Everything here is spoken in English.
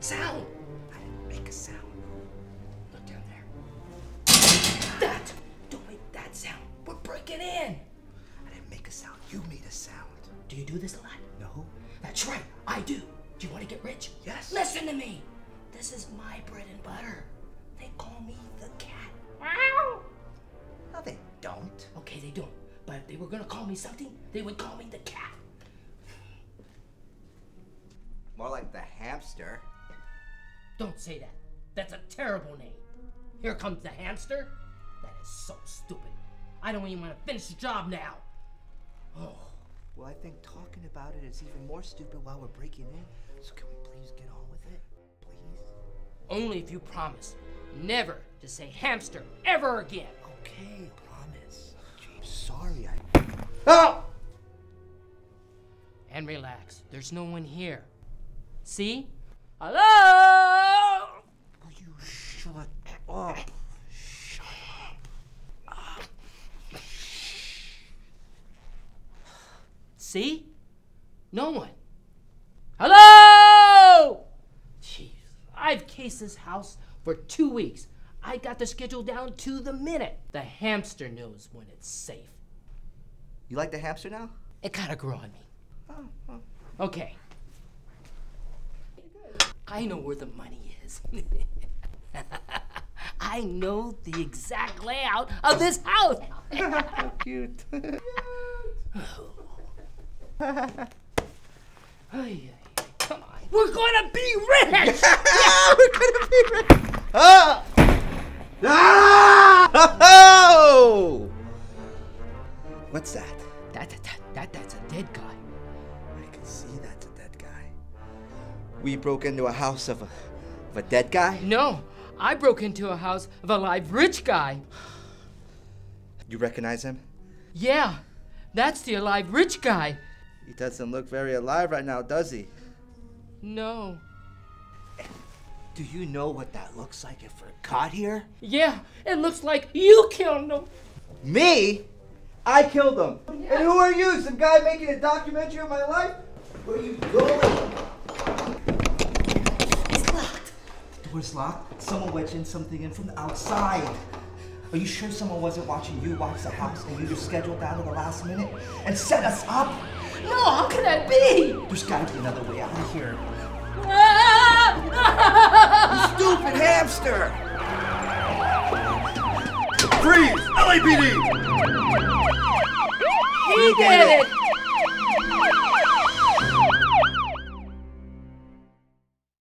sound. I didn't make a sound. Look down there. That! Don't make that sound. We're breaking in. I didn't make a sound. You made a sound. Do you do this a lot? No? That's right, I do. Do you want to get rich? Yes. Listen to me. This is my bread and butter. They call me the cat. Wow. No, they don't. Okay, they don't. But if they were gonna call me something, they would call me the cat. More like the hamster. Don't say that. That's a terrible name. Here comes the hamster. That is so stupid. I don't even want to finish the job now. Oh, Well, I think talking about it is even more stupid while we're breaking in. So can we please get on with it? Please? only if you promise never to say hamster ever again. Okay, promise. I'm sorry, I. Oh! And relax. There's no one here. See? Hello? Will you shut up? Shut up. See? No one. Hello? Jeez, I've cased this house for two weeks. I got the schedule down to the minute. The hamster knows when it's safe. You like the hamster now? It gotta grow on me. Oh, oh. Okay. I know where the money is. I know the exact layout of this house. How cute. Come on. We're gonna be rich! We're gonna be rich. Ah! Ah! Oh! What's that? That, that, that, that, that's a dead guy. I can see that's a dead guy. We broke into a house of a, of a dead guy? No, I broke into a house of a live rich guy. You recognize him? Yeah, that's the alive rich guy. He doesn't look very alive right now, does he? No. Do you know what that looks like if we're caught here? Yeah, it looks like you killed him. Me? I killed him. And who are you? Some guy making a documentary of my life? Where are you going? It's locked. The door's locked. Someone wedged in something in from the outside. Are you sure someone wasn't watching you watch the house and you just scheduled down to the last minute and set us up? No, how could that be? There's gotta be another way out of here. Stupid hamster! Freeze! LAPD! he did it!